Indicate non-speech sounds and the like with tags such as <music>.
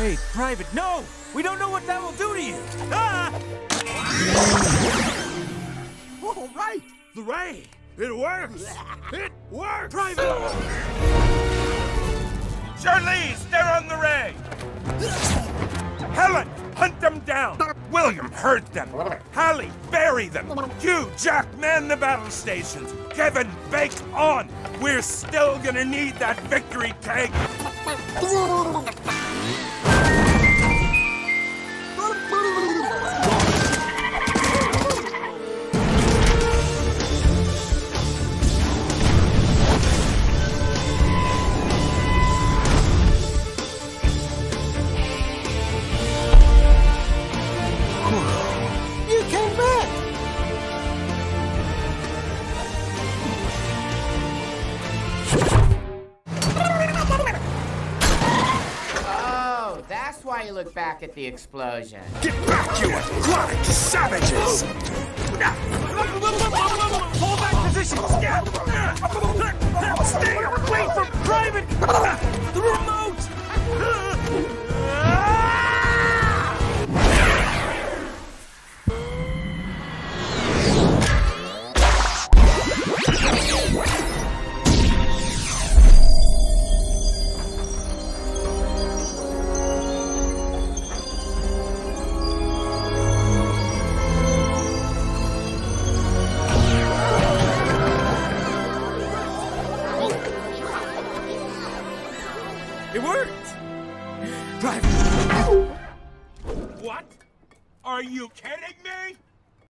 Wait, Private, no! We don't know what that will do to you! Ah! All right, the ray. It works. <laughs> It works. Private! Charlize, they're on the ray! <laughs> Helen, hunt them down! William, hurt them! <laughs> Halle, bury them! Hugh, Jack, man the battle stations! Kevin, bake on! We're still gonna need that victory keg! You that's why you look back at the explosion. Get back, you aquatic savages! Hold back positions! Stay away from Private! It worked! Private! What? Are you kidding me?